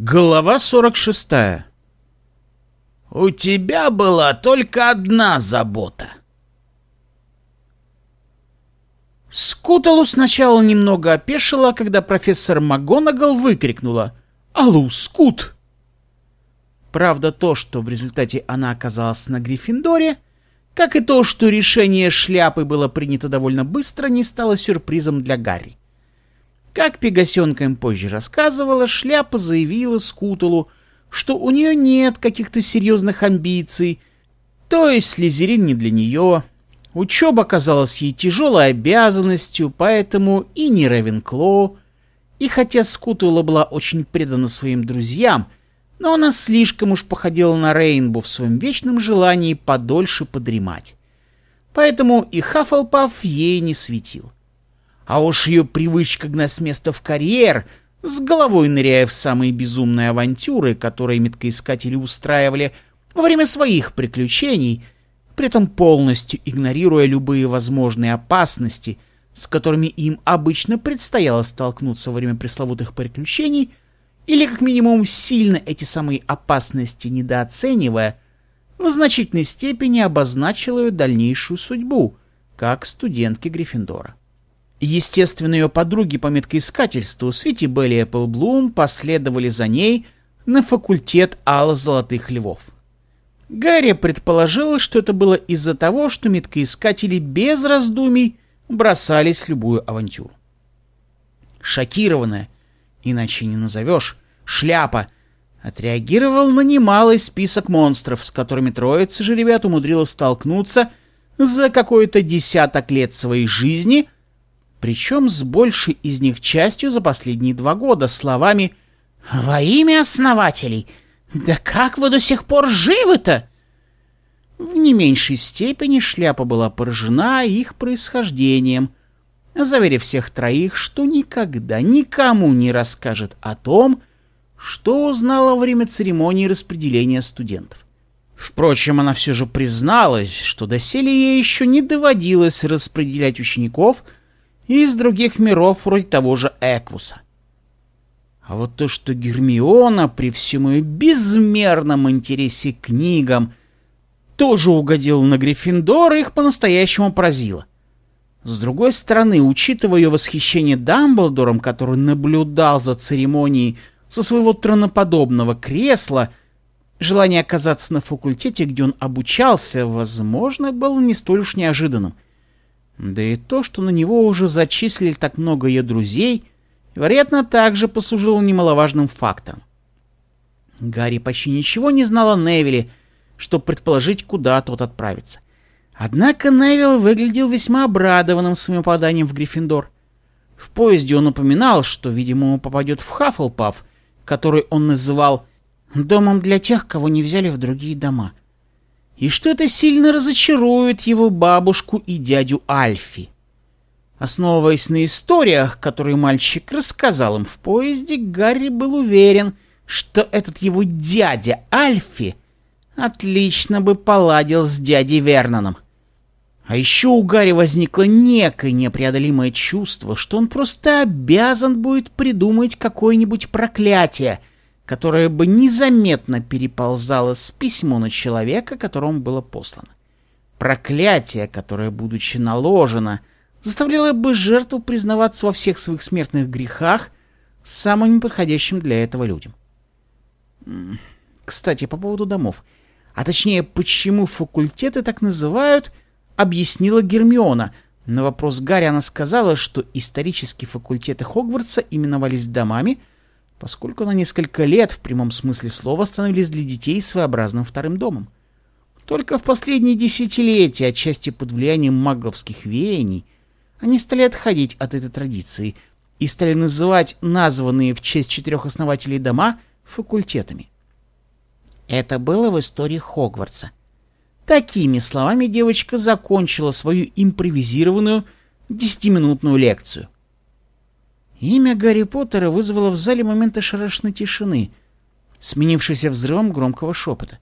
Глава 46 «У тебя была только одна забота». Скуталу сначала немного опешила, когда профессор МакГонагал выкрикнула «Аллу, Скут!». Правда, то, что в результате она оказалась на Гриффиндоре, как и то, что решение шляпы было принято довольно быстро, не стало сюрпризом для Гарри. Как Пегасенка им позже рассказывала, шляпа заявила Скуталу, что у нее нет каких-то серьезных амбиций, то есть слезерин не для нее. Учеба казалась ей тяжелой обязанностью, поэтому и не Ревенкло. И хотя Скутула была очень предана своим друзьям, но она слишком уж походила на Рейнбу в своем вечном желании подольше подремать. Поэтому и Хаффлпаф ей не светил. А уж ее привычка гнать с места в карьер, с головой ныряя в самые безумные авантюры, которые меткоискатели устраивали во время своих приключений, при этом полностью игнорируя любые возможные опасности, с которыми им обычно предстояло столкнуться во время пресловутых приключений, или как минимум сильно эти самые опасности недооценивая, в значительной степени обозначила ее дальнейшую судьбу, как студентки Гриффиндора. Естественно, ее подруги по меткоискательству Свити Белли Эпплблум последовали за ней на факультет Алла-Золотых Львов. Гарри предположил, что это было из-за того, что меткоискатели без раздумий бросались в любую авантюру. Шокированная, иначе не назовешь, шляпа отреагировал на немалый список монстров, с которыми троица же ребят умудрилась столкнуться за какой-то десяток лет своей жизни — причем с большей из них частью за последние два года, словами «Во имя основателей! Да как вы до сих пор живы-то?» В не меньшей степени шляпа была поражена их происхождением, заверив всех троих, что никогда никому не расскажет о том, что узнала во время церемонии распределения студентов. Впрочем, она все же призналась, что доселе ей еще не доводилось распределять учеников — и из других миров вроде того же Эквуса. А вот то, что Гермиона при всем ее безмерном интересе к книгам тоже угодила на Гриффиндор, их по-настоящему поразило. С другой стороны, учитывая ее восхищение Дамблдором, который наблюдал за церемонией со своего троноподобного кресла, желание оказаться на факультете, где он обучался, возможно, было не столь уж неожиданным — да и то, что на него уже зачислили так много ее друзей, вероятно, также послужило немаловажным фактором. Гарри почти ничего не знал о Невиле, чтобы предположить, куда тот отправится. Однако Невил выглядел весьма обрадованным своим попаданием в Гриффиндор. В поезде он упоминал, что, видимо, попадет в Хаффлпаф, который он называл «домом для тех, кого не взяли в другие дома» и что это сильно разочарует его бабушку и дядю Альфи. Основываясь на историях, которые мальчик рассказал им в поезде, Гарри был уверен, что этот его дядя Альфи отлично бы поладил с дядей Верноном. А еще у Гарри возникло некое непреодолимое чувство, что он просто обязан будет придумать какое-нибудь проклятие, которое бы незаметно переползало с письмо на человека, которому было послано. Проклятие, которое, будучи наложено, заставляло бы жертву признаваться во всех своих смертных грехах самым неподходящим для этого людям. Кстати, по поводу домов. А точнее, почему факультеты так называют, объяснила Гермиона. На вопрос Гарри она сказала, что исторические факультеты Хогвартса именовались домами, поскольку на несколько лет в прямом смысле слова становились для детей своеобразным вторым домом. Только в последние десятилетия, отчасти под влиянием магловских веяний, они стали отходить от этой традиции и стали называть названные в честь четырех основателей дома факультетами. Это было в истории Хогвартса. Такими словами девочка закончила свою импровизированную десятиминутную лекцию — Имя Гарри Поттера вызвало в зале момент ошарашенной тишины, сменившийся взрывом громкого шепота.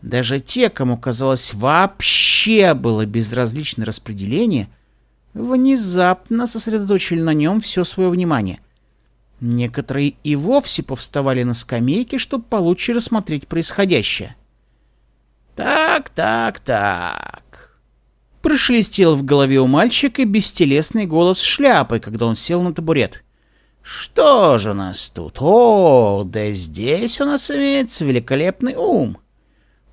Даже те, кому, казалось, вообще было безразлично распределение, внезапно сосредоточили на нем все свое внимание. Некоторые и вовсе повставали на скамейке, чтобы получше рассмотреть происходящее. «Так, так, так...» Прошелестел в голове у мальчика бестелесный голос шляпы, когда он сел на табурет. «Что же у нас тут? О, да здесь у нас имеется великолепный ум.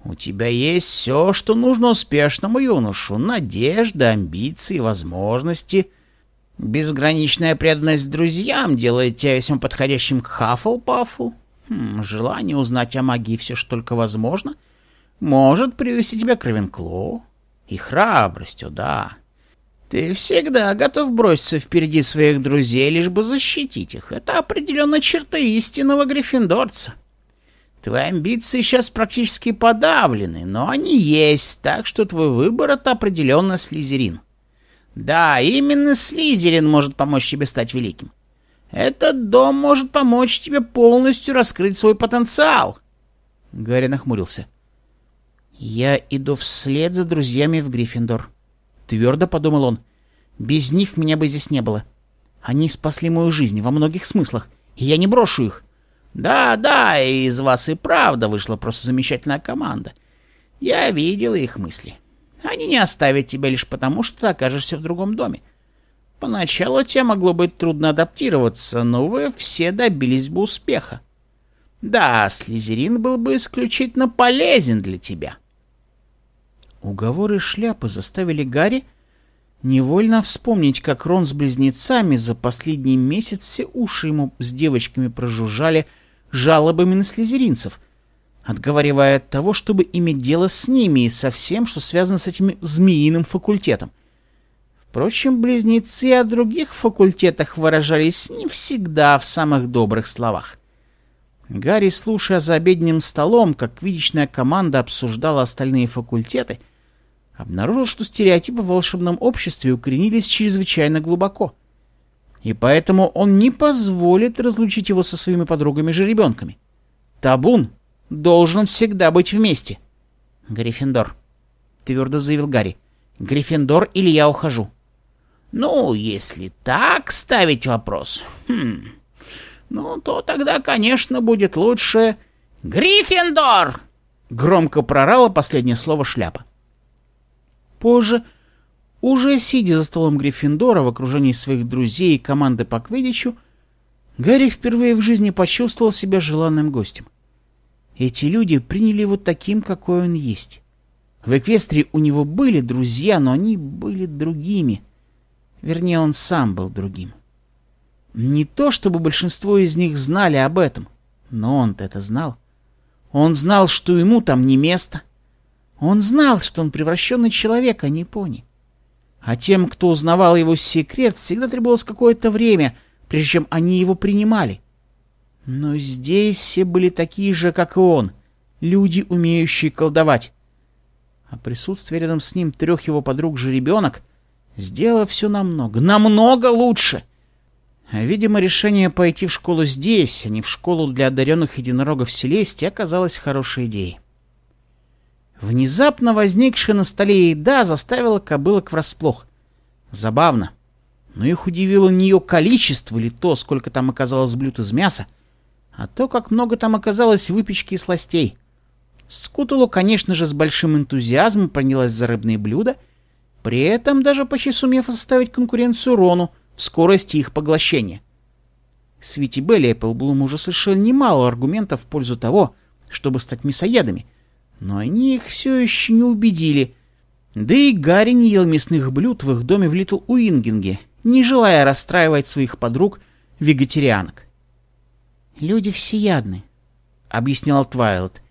У тебя есть все, что нужно успешному юношу. Надежда, амбиции, возможности. Безграничная преданность друзьям делает тебя весьма подходящим к Хаффлпафу. Хм, желание узнать о магии все, что только возможно, может привести тебя к Равенклоу. И храбростью, да. Ты всегда готов броситься впереди своих друзей, лишь бы защитить их. Это определенно черта истинного гриффиндорца. Твои амбиции сейчас практически подавлены, но они есть, так что твой выбор — это определенно Слизерин. Да, именно Слизерин может помочь тебе стать великим. Этот дом может помочь тебе полностью раскрыть свой потенциал. Гарри нахмурился. Я иду вслед за друзьями в Гриффиндор. Твердо подумал он. Без них меня бы здесь не было. Они спасли мою жизнь во многих смыслах, и я не брошу их. Да, да, из вас и правда вышла просто замечательная команда. Я видел их мысли. Они не оставят тебя лишь потому, что ты окажешься в другом доме. Поначалу тебе могло быть трудно адаптироваться, но вы все добились бы успеха. Да, Слизерин был бы исключительно полезен для тебя. Уговоры шляпы заставили Гарри невольно вспомнить, как Рон с близнецами за последний месяц все уши ему с девочками прожужжали жалобами на слезеринцев, отговаривая от того, чтобы иметь дело с ними и со всем, что связано с этим змеиным факультетом. Впрочем, близнецы о других факультетах выражались не всегда в самых добрых словах. Гарри, слушая за обеденным столом, как видичная команда обсуждала остальные факультеты, обнаружил, что стереотипы в волшебном обществе укоренились чрезвычайно глубоко. И поэтому он не позволит разлучить его со своими подругами-жеребенками. Табун должен всегда быть вместе. Гриффиндор, твердо заявил Гарри. Гриффиндор или я ухожу. Ну, если так ставить вопрос, хм, ну, то тогда, конечно, будет лучше Гриффиндор! Громко прорала последнее слово шляпа. Позже, уже сидя за столом Гриффиндора в окружении своих друзей и команды по квиддичу, Гарри впервые в жизни почувствовал себя желанным гостем. Эти люди приняли его таким, какой он есть. В Эквестрии у него были друзья, но они были другими. Вернее, он сам был другим. Не то, чтобы большинство из них знали об этом, но он-то это знал. Он знал, что ему там не место, он знал, что он превращенный человек, а не пони. А тем, кто узнавал его секрет, всегда требовалось какое-то время, прежде чем они его принимали. Но здесь все были такие же, как и он, люди, умеющие колдовать. А присутствие рядом с ним трех его подруг-жеребенок сделало все намного, намного лучше. Видимо, решение пойти в школу здесь, а не в школу для одаренных единорогов Селесте оказалось хорошей идеей. Внезапно возникшая на столе еда заставила кобылок врасплох. Забавно. Но их удивило не ее количество или то, сколько там оказалось блюд из мяса, а то, как много там оказалось выпечки и сластей. Скутулу, конечно же, с большим энтузиазмом принялась за рыбные блюда, при этом даже почти сумев составить конкуренцию Рону в скорости их поглощения. Свити Белли и Эпплблум уже слышали немало аргументов в пользу того, чтобы стать мясоедами — но они их все еще не убедили. Да и Гарри не ел мясных блюд в их доме в Литл Уингинге, не желая расстраивать своих подруг-вегетарианок. «Люди всеядны», — объяснял Твайлет.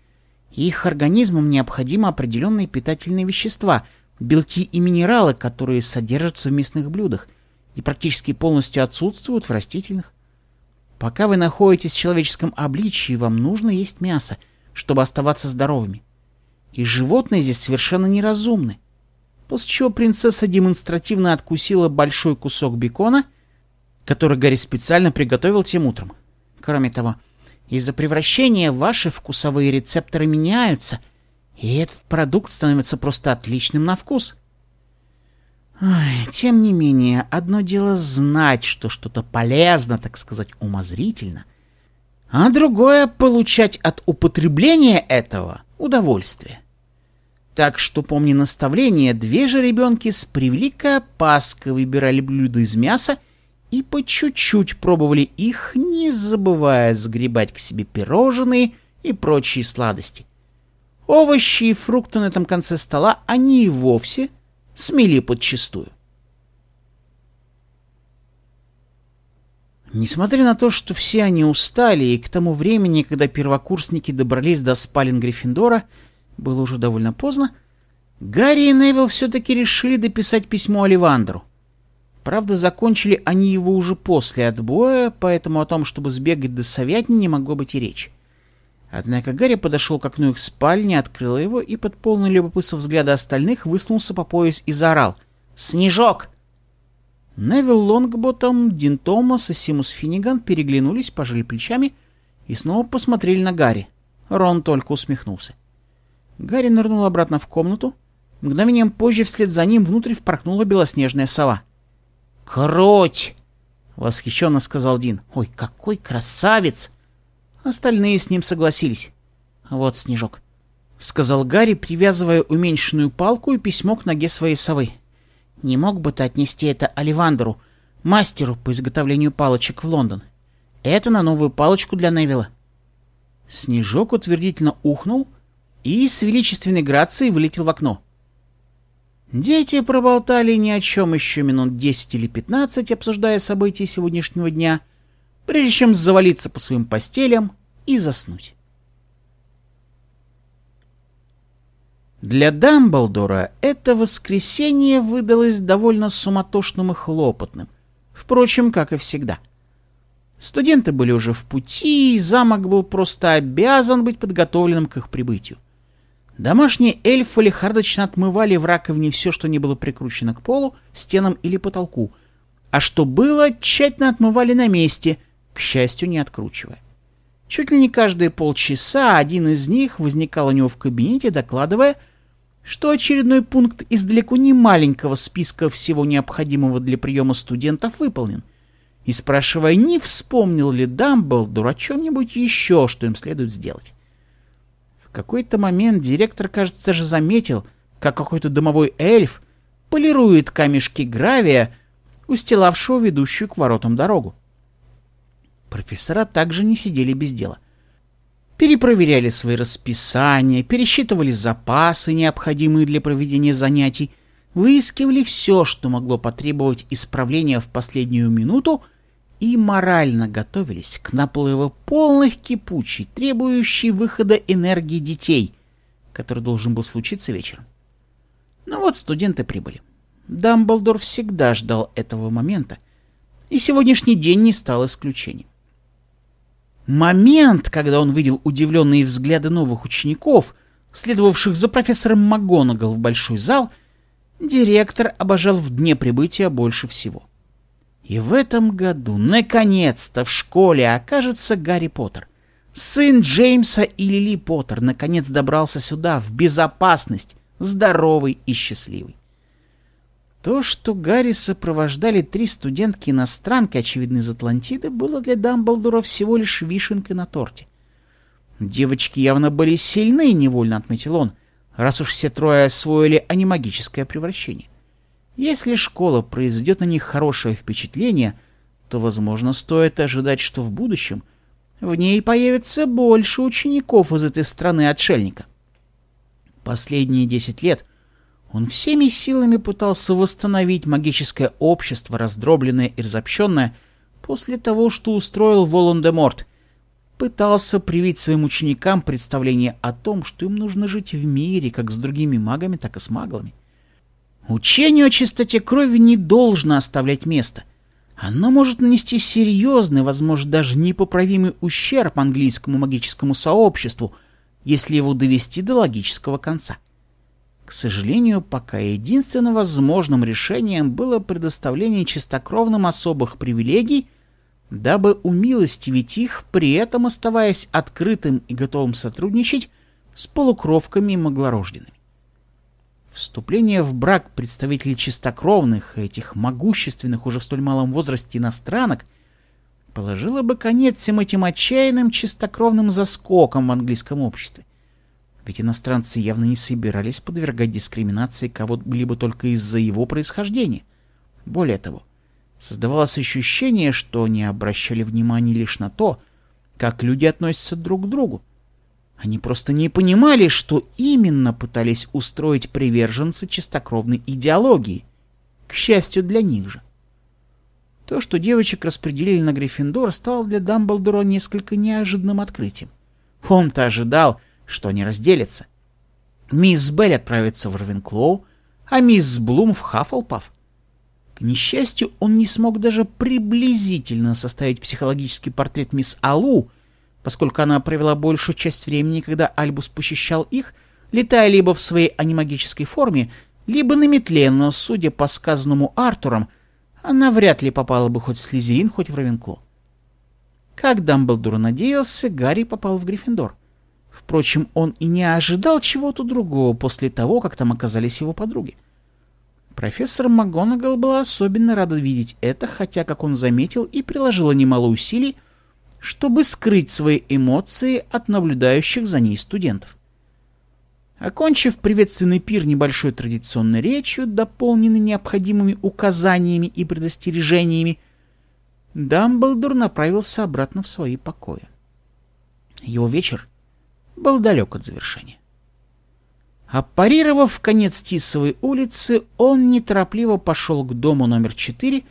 «Их организмам необходимы определенные питательные вещества, белки и минералы, которые содержатся в мясных блюдах и практически полностью отсутствуют в растительных. Пока вы находитесь в человеческом обличии, вам нужно есть мясо, чтобы оставаться здоровыми и животные здесь совершенно неразумны. После чего принцесса демонстративно откусила большой кусок бекона, который Гарри специально приготовил тем утром. Кроме того, из-за превращения ваши вкусовые рецепторы меняются, и этот продукт становится просто отличным на вкус. Ой, тем не менее, одно дело знать, что что-то полезно, так сказать, умозрительно, а другое — получать от употребления этого удовольствие. Так что, помни наставление, две же ребенки с превеликой опаской выбирали блюда из мяса и по чуть-чуть пробовали их, не забывая сгребать к себе пирожные и прочие сладости. Овощи и фрукты на этом конце стола они и вовсе смели подчистую. Несмотря на то, что все они устали, и к тому времени, когда первокурсники добрались до спален Гриффиндора, было уже довольно поздно, Гарри и Невилл все-таки решили дописать письмо Оливандру. Правда, закончили они его уже после отбоя, поэтому о том, чтобы сбегать до совятни, не могло быть и речи. Однако Гарри подошел к окну их спальни, открыл его и под полный любопытства взгляда остальных высунулся по пояс и заорал «Снежок!». Невил Лонгботом, Дин Томас и Симус Финниган переглянулись, пожали плечами и снова посмотрели на Гарри. Рон только усмехнулся. Гарри нырнул обратно в комнату. Мгновением позже вслед за ним внутрь впорхнула белоснежная сова. «Круть!» — восхищенно сказал Дин. «Ой, какой красавец!» Остальные с ним согласились. «Вот снежок», — сказал Гарри, привязывая уменьшенную палку и письмо к ноге своей совы. Не мог бы ты отнести это Оливандеру, мастеру по изготовлению палочек в Лондон? Это на новую палочку для Невилла. Снежок утвердительно ухнул и с величественной грацией вылетел в окно. Дети проболтали ни о чем еще минут десять или пятнадцать, обсуждая события сегодняшнего дня, прежде чем завалиться по своим постелям и заснуть. Для Дамблдора это воскресенье выдалось довольно суматошным и хлопотным, впрочем, как и всегда. Студенты были уже в пути, и замок был просто обязан быть подготовленным к их прибытию. Домашние эльфы лихардочно отмывали в раковине все, что не было прикручено к полу, стенам или потолку, а что было, тщательно отмывали на месте, к счастью, не откручивая. Чуть ли не каждые полчаса один из них возникал у него в кабинете, докладывая, что очередной пункт из далеко не маленького списка всего необходимого для приема студентов выполнен, и спрашивая, не вспомнил ли Дамблдор о чем-нибудь еще, что им следует сделать. Какой-то момент директор, кажется, даже заметил, как какой-то домовой эльф полирует камешки гравия, устилавшего ведущую к воротам дорогу. Профессора также не сидели без дела. Перепроверяли свои расписания, пересчитывали запасы, необходимые для проведения занятий, выискивали все, что могло потребовать исправления в последнюю минуту, и морально готовились к наплыву полных кипучей, требующей выхода энергии детей, который должен был случиться вечером. Но вот студенты прибыли. Дамблдор всегда ждал этого момента, и сегодняшний день не стал исключением. Момент, когда он видел удивленные взгляды новых учеников, следовавших за профессором МакГонагал в большой зал, директор обожал в дне прибытия больше всего. И в этом году, наконец-то, в школе окажется Гарри Поттер. Сын Джеймса и Лили Поттер наконец добрался сюда, в безопасность, здоровый и счастливый. То, что Гарри сопровождали три студентки-иностранки, очевидно, из Атлантиды, было для Дамблдора всего лишь вишенкой на торте. Девочки явно были сильны, невольно отметил он, раз уж все трое освоили анимагическое превращение. Если школа произведет на них хорошее впечатление, то, возможно, стоит ожидать, что в будущем в ней появится больше учеников из этой страны-отшельника. Последние десять лет он всеми силами пытался восстановить магическое общество, раздробленное и разобщенное, после того, что устроил Волан-де-Морт. Пытался привить своим ученикам представление о том, что им нужно жить в мире, как с другими магами, так и с маглами. Учение о чистоте крови не должно оставлять места. Оно может нанести серьезный, возможно, даже непоправимый ущерб английскому магическому сообществу, если его довести до логического конца. К сожалению, пока единственным возможным решением было предоставление чистокровным особых привилегий, дабы умилостивить их, при этом оставаясь открытым и готовым сотрудничать с полукровками и маглорожденными. Вступление в брак представителей чистокровных, этих могущественных уже в столь малом возрасте иностранок, положило бы конец всем этим отчаянным чистокровным заскокам в английском обществе. Ведь иностранцы явно не собирались подвергать дискриминации кого-либо только из-за его происхождения. Более того, создавалось ощущение, что они обращали внимание лишь на то, как люди относятся друг к другу. Они просто не понимали, что именно пытались устроить приверженцы чистокровной идеологии. К счастью для них же. То, что девочек распределили на Гриффиндор, стало для Дамблдора несколько неожиданным открытием. Он-то ожидал, что они разделятся. Мисс Белль отправится в Равенклоу, а мисс Блум в Хаффлпаф. К несчастью, он не смог даже приблизительно составить психологический портрет мисс Алу, поскольку она провела большую часть времени, когда Альбус посещал их, летая либо в своей анимагической форме, либо на метле, но, судя по сказанному Артуром, она вряд ли попала бы хоть в Слизерин, хоть в Равенкло. Как Дамблдор надеялся, Гарри попал в Гриффиндор. Впрочем, он и не ожидал чего-то другого после того, как там оказались его подруги. Профессор МакГонагал была особенно рада видеть это, хотя, как он заметил, и приложила немало усилий, чтобы скрыть свои эмоции от наблюдающих за ней студентов. Окончив приветственный пир небольшой традиционной речью, дополненной необходимыми указаниями и предостережениями, Дамблдор направился обратно в свои покои. Его вечер был далек от завершения. Аппарировав конец Тисовой улицы, он неторопливо пошел к дому номер 4,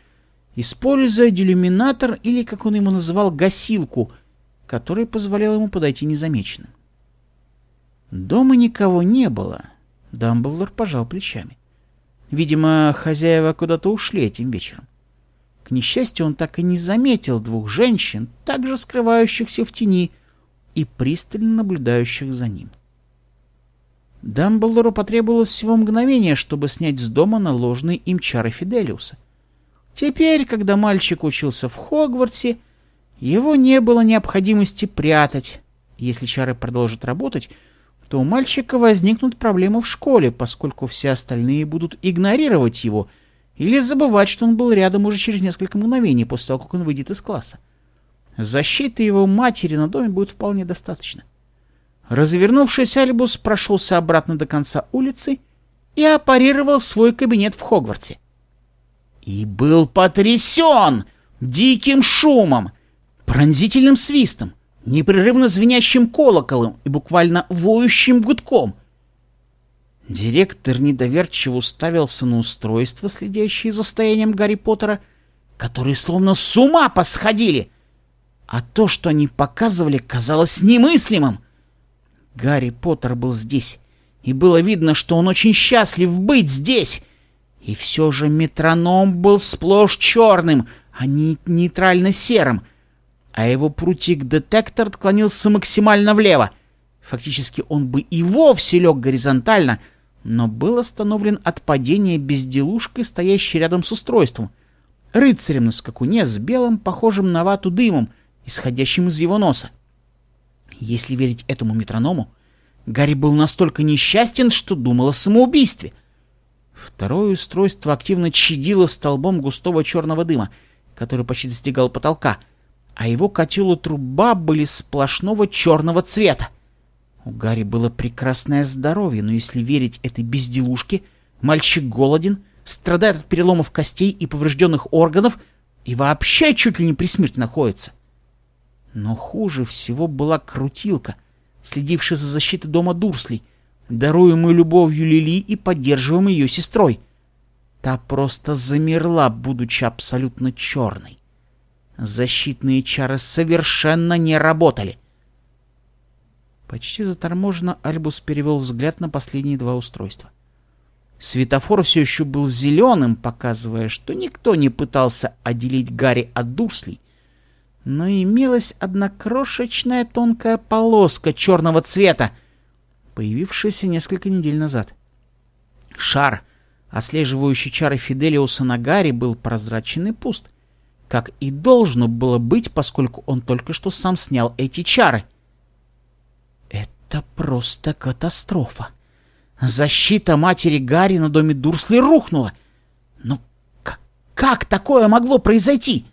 используя делюминатор или, как он ему называл, гасилку, который позволял ему подойти незамеченным. Дома никого не было. Дамблдор пожал плечами. Видимо, хозяева куда-то ушли этим вечером. К несчастью, он так и не заметил двух женщин, также скрывающихся в тени и пристально наблюдающих за ним. — Дамблдору потребовалось всего мгновение, чтобы снять с дома наложенные им чары Фиделиуса. Теперь, когда мальчик учился в Хогвартсе, его не было необходимости прятать. Если чары продолжат работать, то у мальчика возникнут проблемы в школе, поскольку все остальные будут игнорировать его или забывать, что он был рядом уже через несколько мгновений после того, как он выйдет из класса. Защиты его матери на доме будет вполне достаточно. — Развернувшись, Альбус прошелся обратно до конца улицы и аппарировал свой кабинет в Хогвартсе. И был потрясен диким шумом, пронзительным свистом, непрерывно звенящим колоколом и буквально воющим гудком. Директор недоверчиво уставился на устройство, следящее за состоянием Гарри Поттера, которые словно с ума посходили, а то, что они показывали, казалось немыслимым. Гарри Поттер был здесь, и было видно, что он очень счастлив быть здесь. И все же метроном был сплошь черным, а не нейтрально-серым, а его прутик-детектор отклонился максимально влево. Фактически он бы и вовсе лег горизонтально, но был остановлен от падения безделушкой, стоящей рядом с устройством. Рыцарем на скакуне с белым, похожим на вату дымом, исходящим из его носа. Если верить этому метроному, Гарри был настолько несчастен, что думал о самоубийстве. Второе устройство активно чадило столбом густого черного дыма, который почти достигал потолка, а его котел и труба были сплошного черного цвета. У Гарри было прекрасное здоровье, но если верить этой безделушке, мальчик голоден, страдает от переломов костей и поврежденных органов и вообще чуть ли не при смерти находится. Но хуже всего была крутилка, следившая за защитой дома Дурслей, даруемую любовью Лили и поддерживаемой ее сестрой. Та просто замерла, будучи абсолютно черной. Защитные чары совершенно не работали. Почти заторможенно Альбус перевел взгляд на последние два устройства. Светофор все еще был зеленым, показывая, что никто не пытался отделить Гарри от Дурслей, но имелась одна крошечная тонкая полоска черного цвета, появившаяся несколько недель назад. Шар, отслеживающий чары Фиделиуса на Гарри, был прозрачен и пуст, как и должно было быть, поскольку он только что сам снял эти чары. «Это просто катастрофа», Защита матери Гарри на доме Дурсли рухнула. Но как, как такое могло произойти?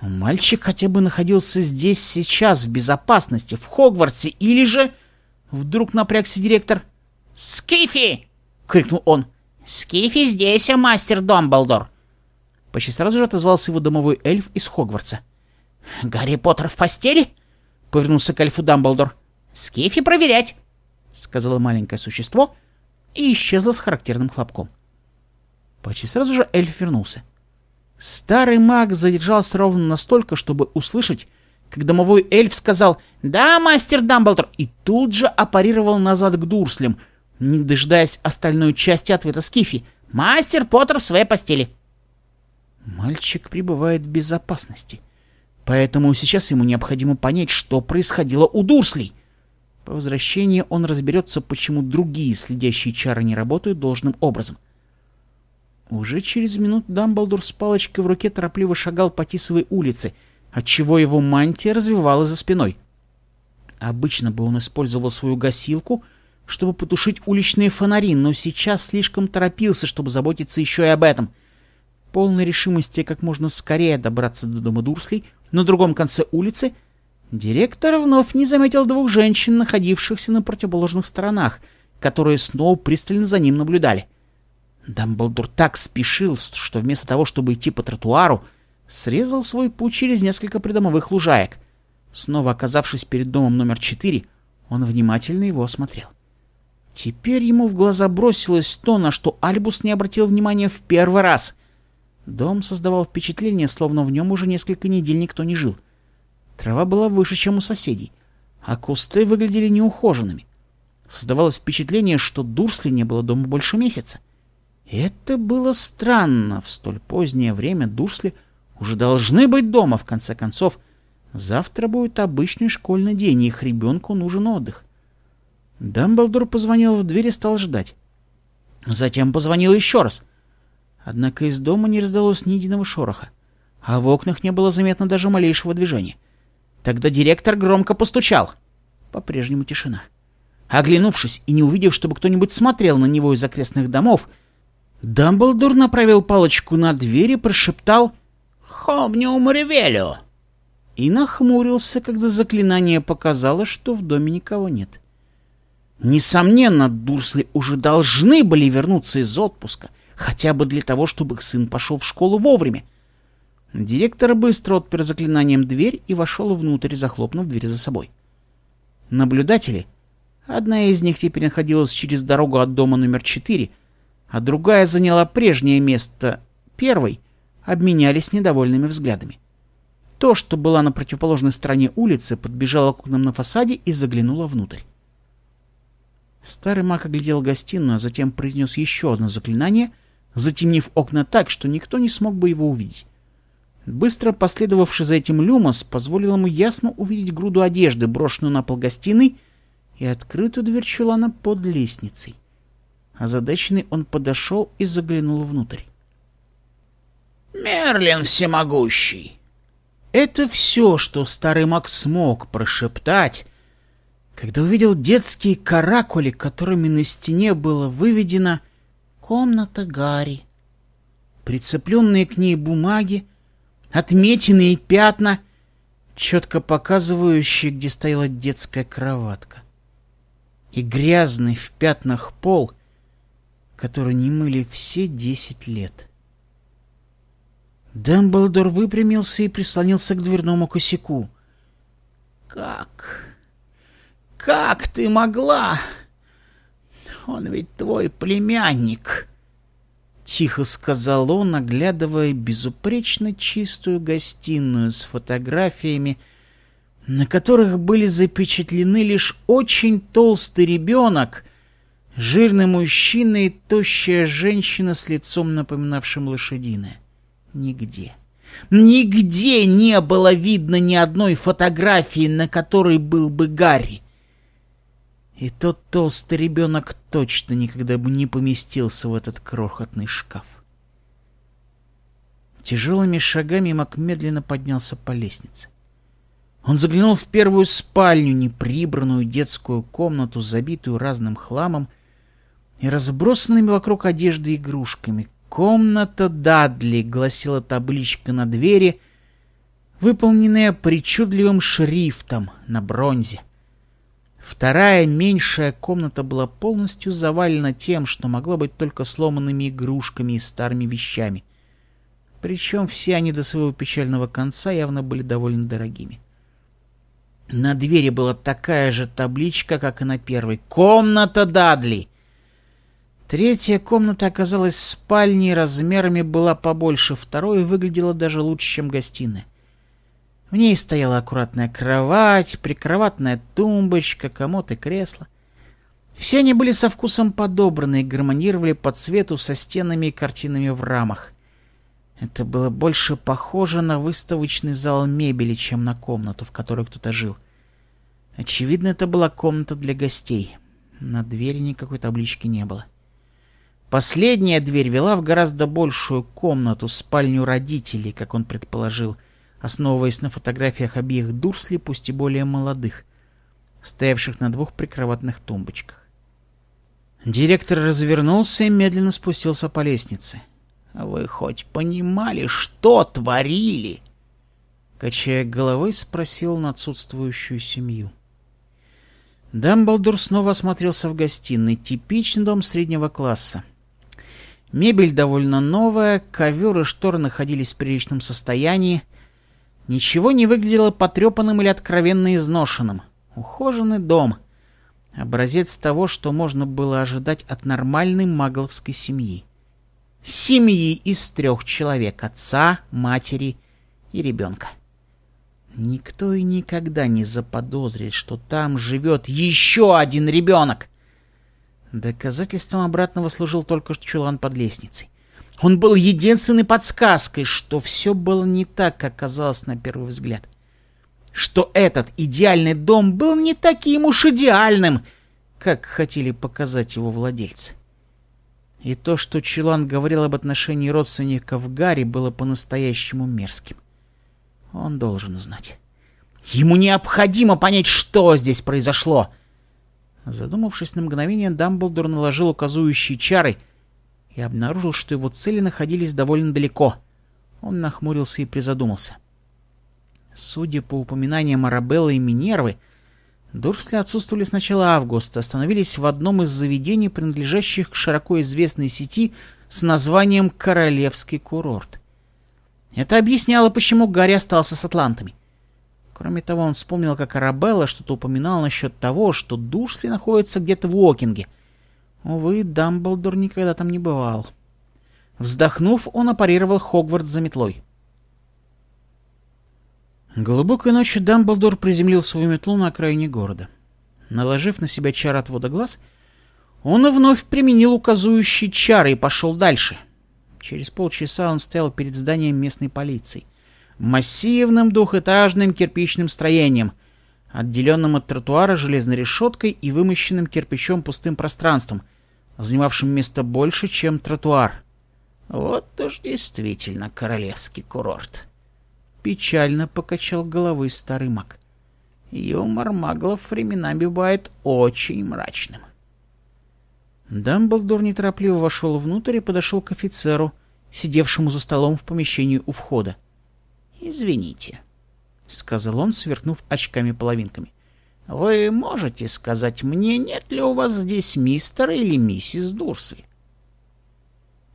Мальчик хотя бы находился здесь сейчас, в безопасности, в Хогвартсе, или же... Вдруг напрягся директор. «Скифи!» — крикнул он. «Скифи здесь, а мастер Дамблдор!» Почти сразу же отозвался его домовой эльф из Хогвартса. «Гарри Поттер в постели?» — повернулся к эльфу Дамблдор. «Скифи проверять!» — сказала маленькое существо и исчезло с характерным хлопком. Почти сразу же эльф вернулся. Старый маг задержался ровно настолько, чтобы услышать, как домовой эльф сказал «Да, мастер Дамблдор!» и тут же апарировал назад к Дурслям, не дожидаясь остальной части ответа Скифи. «Мастер Поттер в своей постели!» Мальчик пребывает в безопасности, поэтому сейчас ему необходимо понять, что происходило у Дурслей. По возвращении он разберется, почему другие следящие чары не работают должным образом. Уже через минуту Дамблдор с палочкой в руке торопливо шагал по Тисовой улице, отчего его мантия развивалась за спиной. Обычно бы он использовал свою гасилку, чтобы потушить уличные фонари, но сейчас слишком торопился, чтобы заботиться еще и об этом. Полной решимости как можно скорее добраться до дома Дурслей на другом конце улицы — Директор вновь не заметил двух женщин, находившихся на противоположных сторонах, которые снова пристально за ним наблюдали. Дамблдор так спешил, что вместо того, чтобы идти по тротуару, срезал свой путь через несколько придомовых лужаек. Снова оказавшись перед домом номер четыре, он внимательно его осмотрел. Теперь ему в глаза бросилось то, на что Альбус не обратил внимания в первый раз. Дом создавал впечатление, словно в нем уже несколько недель никто не жил — Трава была выше, чем у соседей, а кусты выглядели неухоженными. Создавалось впечатление, что Дурсли не было дома больше месяца. Это было странно. В столь позднее время Дурсли уже должны быть дома, в конце концов. Завтра будет обычный школьный день, и их ребенку нужен отдых. Дамблдор позвонил в дверь и стал ждать. Затем позвонил еще раз. Однако из дома не раздалось ни единого шороха, а в окнах не было заметно даже малейшего движения. Тогда директор громко постучал. По-прежнему тишина. Оглянувшись и не увидев, чтобы кто-нибудь смотрел на него из окрестных домов, Дамблдор направил палочку на дверь и прошептал «Хомниум ревелю!» и нахмурился, когда заклинание показало, что в доме никого нет. Несомненно, Дурсли уже должны были вернуться из отпуска, хотя бы для того, чтобы их сын пошел в школу вовремя. Директор быстро отпер заклинанием дверь и вошел внутрь, захлопнув дверь за собой. Наблюдатели, одна из них теперь находилась через дорогу от дома номер 4, а другая заняла прежнее место первой, обменялись недовольными взглядами. То, что была на противоположной стороне улицы, подбежала к окнам на фасаде и заглянула внутрь. Старый маг оглядел гостиную, а затем произнес еще одно заклинание, затемнив окна так, что никто не смог бы его увидеть. Быстро последовавший за этим Люмос позволил ему ясно увидеть груду одежды, брошенную на пол гостиной, и открытую дверь чулана под лестницей. Озадаченный он подошел и заглянул внутрь. «Мерлин всемогущий!» Это все, что старый маг смог прошептать, когда увидел детские каракули, которыми на стене было выведено «Комната Гарри». Прицепленные к ней бумаги, отметины пятна, четко показывающие, где стояла детская кроватка. И грязный в пятнах пол, который не мыли все десять лет. Дамблдор выпрямился и прислонился к дверному косяку. «Как? Как ты могла? Он ведь твой племянник!» Тихо сказал он, оглядывая безупречно чистую гостиную с фотографиями, на которых были запечатлены лишь очень толстый ребенок, жирный мужчина и тощая женщина с лицом, напоминавшим лошадиное. Нигде. Нигде не было видно ни одной фотографии, на которой был бы Гарри. И тот толстый ребенок точно никогда бы не поместился в этот крохотный шкаф. Тяжелыми шагами Мак медленно поднялся по лестнице. Он заглянул в первую спальню, неприбранную детскую комнату, забитую разным хламом, и разбросанными вокруг одежды игрушками. «Комната Дадли», — гласила табличка на двери, выполненная причудливым шрифтом на бронзе. Вторая, меньшая комната была полностью завалена тем, что могло быть только сломанными игрушками и старыми вещами. Причем все они до своего печального конца явно были довольно дорогими. На двери была такая же табличка, как и на первой. «Комната Дадли!» Третья комната оказалась спальней, размерами была побольше второй и выглядела даже лучше, чем гостиная. В ней стояла аккуратная кровать, прикроватная тумбочка, комод и кресло. Все они были со вкусом подобраны и гармонировали по цвету со стенами и картинами в рамах. Это было больше похоже на выставочный зал мебели, чем на комнату, в которой кто-то жил. Очевидно, это была комната для гостей. На двери никакой таблички не было. Последняя дверь вела в гораздо большую комнату, спальню родителей, как он предположил — основываясь на фотографиях обеих Дурсли, пусть и более молодых, стоявших на двух прикроватных тумбочках. Директор развернулся и медленно спустился по лестнице. «Вы хоть понимали, что творили?» Качая головой, спросил на отсутствующую семью. Дамблдор снова осмотрелся в гостиной. Типичный дом среднего класса. Мебель довольно новая, ковер и шторы находились в приличном состоянии, Ничего не выглядело потрепанным или откровенно изношенным. Ухоженный дом. Образец того, что можно было ожидать от нормальной магловской семьи. Семьи из трех человек — отца, матери и ребенка. Никто и никогда не заподозрит, что там живет еще один ребенок. Доказательством обратного служил только чулан под лестницей. Он был единственной подсказкой, что все было не так, как казалось на первый взгляд. Что этот идеальный дом был не таким уж идеальным, как хотели показать его владельцы. И то, что Чилан говорил об отношении родственников Гарри, было по-настоящему мерзким. Он должен узнать. Ему необходимо понять, что здесь произошло. Задумавшись на мгновение, Дамблдор наложил указующие чары — и обнаружил, что его цели находились довольно далеко. Он нахмурился и призадумался. Судя по упоминаниям Арабеллы и Минервы, Дурсли отсутствовали с начала августа, остановились в одном из заведений, принадлежащих к широко известной сети с названием «Королевский курорт». Это объясняло, почему Гарри остался с атлантами. Кроме того, он вспомнил, как Арабелла что-то упоминала насчет того, что Дурсли находится где-то в Уокинге — Увы, Дамблдор никогда там не бывал. Вздохнув, он опарировал Хогвартс за метлой. Глубокой ночью Дамблдор приземлил свою метлу на окраине города. Наложив на себя чар отвода глаз, он вновь применил указующие чары и пошел дальше. Через полчаса он стоял перед зданием местной полиции. Массивным двухэтажным кирпичным строением, отделенным от тротуара железной решеткой и вымощенным кирпичом пустым пространством, занимавшим место больше, чем тротуар. Вот уж действительно королевский курорт. Печально покачал головой старый маг. Юмор маглов временами бывает очень мрачным. Дамблдор неторопливо вошел внутрь и подошел к офицеру, сидевшему за столом в помещении у входа. «Извините», — сказал он, сверкнув очками-половинками. Вы можете сказать мне, нет ли у вас здесь мистера или миссис Дурсли?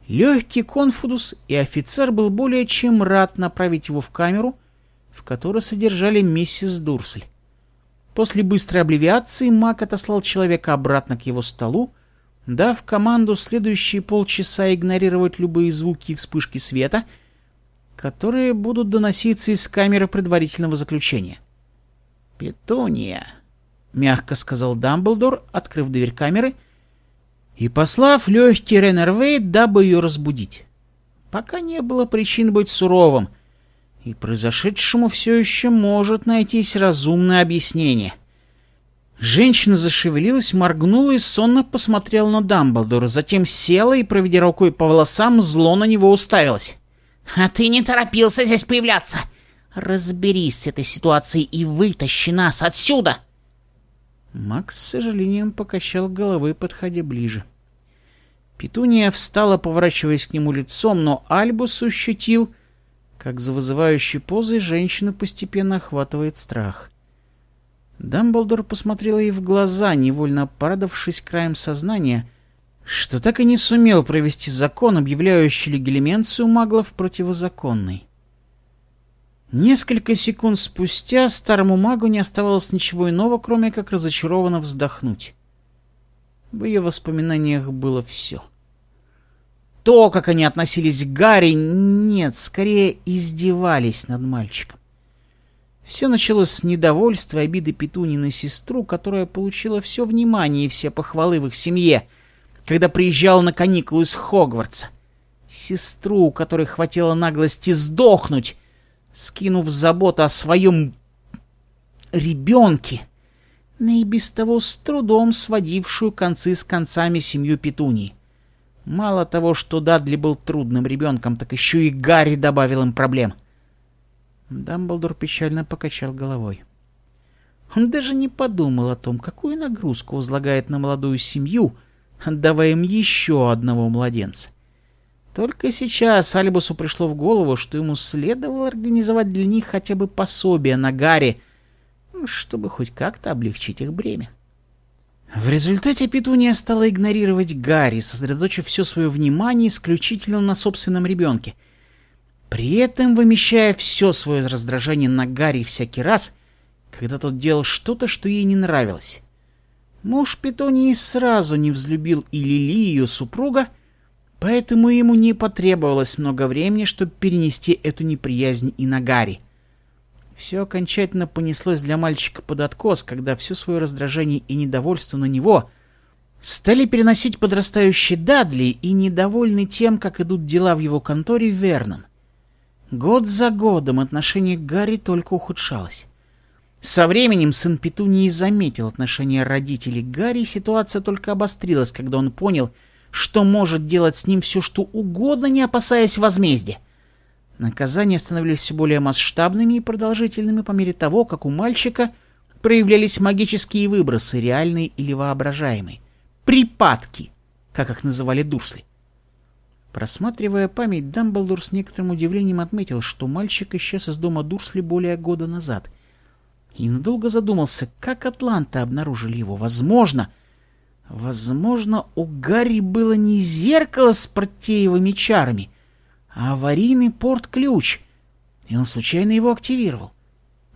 Легкий конфудус, и офицер был более чем рад направить его в камеру, в которой содержали миссис Дурсль. После быстрой аббревиации Мак отослал человека обратно к его столу, дав команду следующие полчаса игнорировать любые звуки и вспышки света, которые будут доноситься из камеры предварительного заключения. «Петуния», мягко сказал Дамблдор, открыв дверь камеры и послав легкий Реннервейд, дабы ее разбудить. Пока не было причин быть суровым, и произошедшему все еще может найтись разумное объяснение. Женщина зашевелилась, моргнула и сонно посмотрела на Дамблдора, затем села и, проведя рукой по волосам, зло на него уставилась. «А ты не торопился здесь появляться! Разберись с этой ситуацией и вытащи нас отсюда!» Макс с сожалением покачал головой, подходя ближе. Петуния встала, поворачиваясь к нему лицом, но Альбус ощутил, как за вызывающей позой женщину постепенно охватывает страх. Дамблдор посмотрел ей в глаза, невольно порадовавшись краем сознания, что так и не сумел провести закон, объявляющий легилименцию маглов противозаконной. Несколько секунд спустя старому магу не оставалось ничего иного, кроме как разочарованно вздохнуть. В ее воспоминаниях было все. То, как они относились к Гарри, нет, скорее издевались над мальчиком. Все началось с недовольства обиды Петуни на сестру, которая получила все внимание и все похвалы в их семье, когда приезжала на каникулы из Хогвартса. Сестру, которой хватило наглости сдохнуть, скинув заботу о своем ребенке, на и без того с трудом сводившую концы с концами семью Петунии. Мало того, что Дадли был трудным ребенком, так еще и Гарри добавил им проблем. Дамблдор печально покачал головой. Он даже не подумал о том, какую нагрузку возлагает на молодую семью, отдавая еще одного младенца. Только сейчас Альбусу пришло в голову, что ему следовало организовать для них хотя бы пособие на Гарри, чтобы хоть как-то облегчить их бремя. В результате Петуния стала игнорировать Гарри, сосредоточив все свое внимание исключительно на собственном ребенке. При этом вымещая все свое раздражение на Гарри всякий раз, когда тот делал что-то, что ей не нравилось. Муж Петунии сразу не взлюбил и Лили, ее супруга, Поэтому ему не потребовалось много времени, чтобы перенести эту неприязнь и на Гарри. Все окончательно понеслось для мальчика под откос, когда все свое раздражение и недовольство на него стали переносить подрастающий Дадли и недовольный тем, как идут дела в его конторе Вернон. Год за годом отношение к Гарри только ухудшалось. Со временем сын Петунии заметил отношение родителей к Гарри, и ситуация только обострилась, когда он понял, что может делать с ним все, что угодно, не опасаясь возмездия. Наказания становились все более масштабными и продолжительными по мере того, как у мальчика проявлялись магические выбросы, реальные или воображаемые. Припадки, как их называли Дурсли. Просматривая память, Дамблдор с некоторым удивлением отметил, что мальчик исчез из дома Дурсли более года назад. И надолго задумался, как Атланта обнаружили его. Возможно, Возможно, у Гарри было не зеркало с протеевыми чарами, а аварийный порт-ключ, и он случайно его активировал.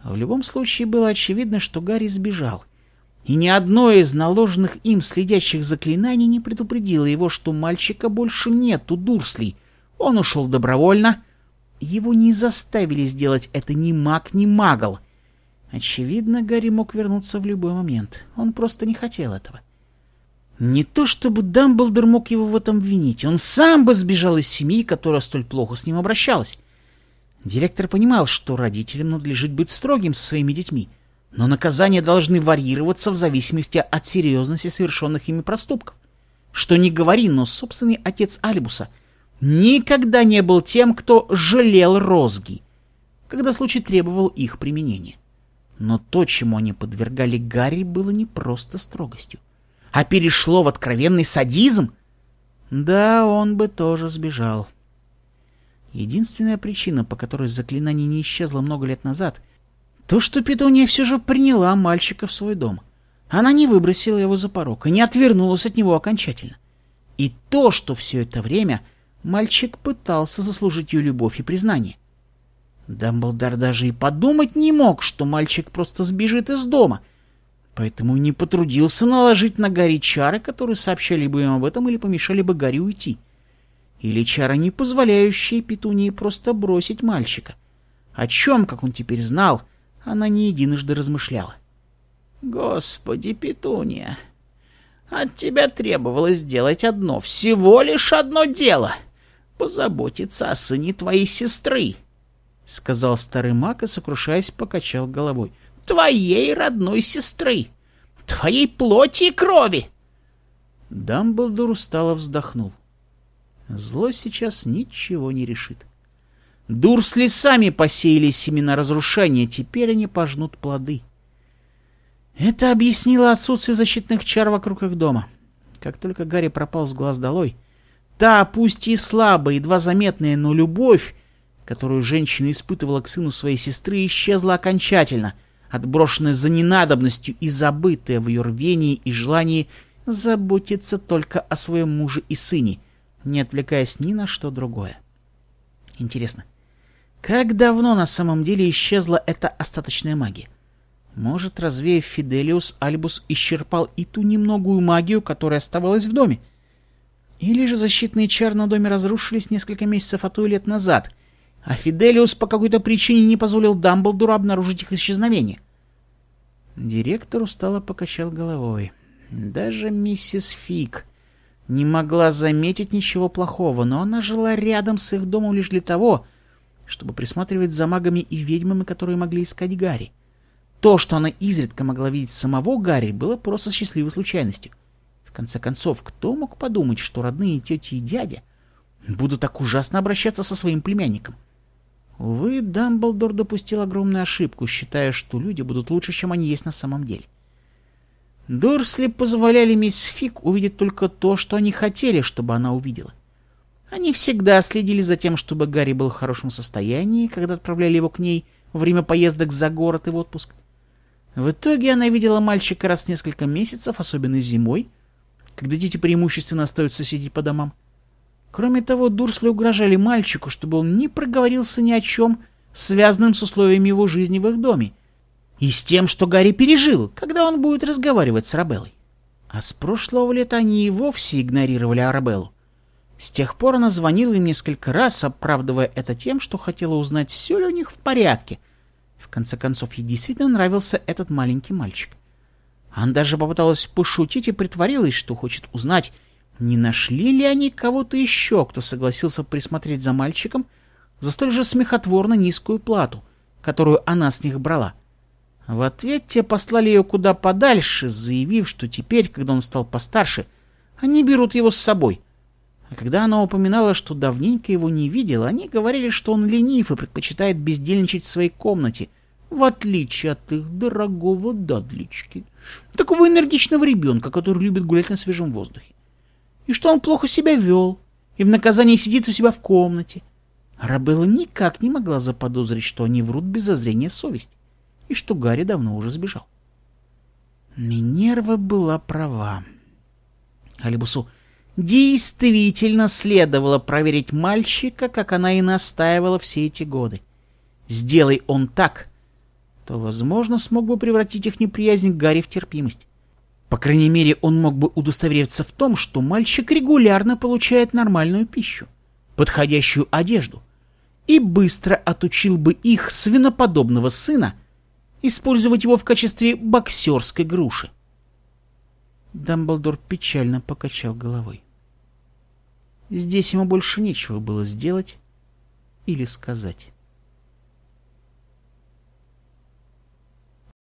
В любом случае было очевидно, что Гарри сбежал, и ни одно из наложенных им следящих заклинаний не предупредило его, что мальчика больше нет у Дурслей. Он ушел добровольно. Его не заставили сделать это ни маг, ни магл. Очевидно, Гарри мог вернуться в любой момент. Он просто не хотел этого. Не то чтобы Дамблдор мог его в этом винить, он сам бы сбежал из семьи, которая столь плохо с ним обращалась. Директор понимал, что родителям надлежит быть строгим со своими детьми, но наказания должны варьироваться в зависимости от серьезности совершенных ими проступков. Что не говори, но собственный отец Альбуса никогда не был тем, кто жалел розги, когда случай требовал их применения. Но то, чему они подвергали Гарри, было не просто строгостью а перешло в откровенный садизм, да, он бы тоже сбежал. Единственная причина, по которой заклинание не исчезло много лет назад, то, что Петуния все же приняла мальчика в свой дом. Она не выбросила его за порог и не отвернулась от него окончательно. И то, что все это время мальчик пытался заслужить ее любовь и признание. Дамблдор даже и подумать не мог, что мальчик просто сбежит из дома — поэтому и не потрудился наложить на Гарри чары, которые сообщали бы им об этом или помешали бы Гарри уйти. Или чары, не позволяющие Петунии просто бросить мальчика. О чем, как он теперь знал, она не единожды размышляла. «Господи, Петуния, от тебя требовалось сделать одно, всего лишь одно дело — позаботиться о сыне твоей сестры», — сказал старый маг и, сокрушаясь, покачал головой твоей родной сестры, твоей плоти и крови. Дамблдор устало вздохнул. Зло сейчас ничего не решит. Дурсли сами посеяли семена разрушения, теперь они пожнут плоды. Это объяснило отсутствие защитных чар вокруг их дома. Как только Гарри пропал с глаз долой, Та, пусть и слабая, едва заметная, но любовь, которую женщина испытывала к сыну своей сестры, исчезла окончательно, отброшенная за ненадобностью и забытая в ее рвении и желании заботиться только о своем муже и сыне, не отвлекаясь ни на что другое. Интересно, как давно на самом деле исчезла эта остаточная магия? Может, развеяв Фиделиус, Альбус исчерпал и ту немногую магию, которая оставалась в доме? Или же защитные чары на доме разрушились несколько месяцев, а то и лет назад, а Фиделиус по какой-то причине не позволил Дамблдору обнаружить их исчезновение? Директор устало покачал головой. Даже миссис Фиг не могла заметить ничего плохого, но она жила рядом с их домом лишь для того, чтобы присматривать за магами и ведьмами, которые могли искать Гарри. То, что она изредка могла видеть самого Гарри, было просто счастливой случайностью. В конце концов, кто мог подумать, что родные тети и дядя будут так ужасно обращаться со своим племянником? Увы, Дамблдор допустил огромную ошибку, считая, что люди будут лучше, чем они есть на самом деле. Дурсли позволяли мисс Фиг увидеть только то, что они хотели, чтобы она увидела. Они всегда следили за тем, чтобы Гарри был в хорошем состоянии, когда отправляли его к ней во время поездок за город и в отпуск. В итоге она видела мальчика раз в несколько месяцев, особенно зимой, когда дети преимущественно остаются сидеть по домам. Кроме того, Дурсли угрожали мальчику, чтобы он не проговорился ни о чем, связанным с условиями его жизни в их доме, и с тем, что Гарри пережил, когда он будет разговаривать с Арабеллой. А с прошлого лета они и вовсе игнорировали Арабеллу. С тех пор она звонила им несколько раз, оправдывая это тем, что хотела узнать, все ли у них в порядке. В конце концов, ей действительно нравился этот маленький мальчик. Она даже попыталась пошутить и притворилась, что хочет узнать, не нашли ли они кого-то еще, кто согласился присмотреть за мальчиком за столь же смехотворно низкую плату, которую она с них брала. В ответ те послали ее куда подальше, заявив, что теперь, когда он стал постарше, они берут его с собой. А когда она упоминала, что давненько его не видела, они говорили, что он ленив и предпочитает бездельничать в своей комнате, в отличие от их дорогого Дадлички, такого энергичного ребенка, который любит гулять на свежем воздухе. И что он плохо себя вел, и в наказании сидит у себя в комнате. Арабелла никак не могла заподозрить, что они врут без зазрения совести и что Гарри давно уже сбежал. Минерва была права. Алибусу действительно следовало проверить мальчика, как она и настаивала все эти годы. Сделай он так, то, возможно, смог бы превратить их неприязнь к Гарри в терпимость. По крайней мере, он мог бы удостовериться в том, что мальчик регулярно получает нормальную пищу, подходящую одежду, и быстро отучил бы их свиноподобного сына использовать его в качестве боксерской груши. Дамблдор печально покачал головой. Здесь ему больше нечего было сделать или сказать.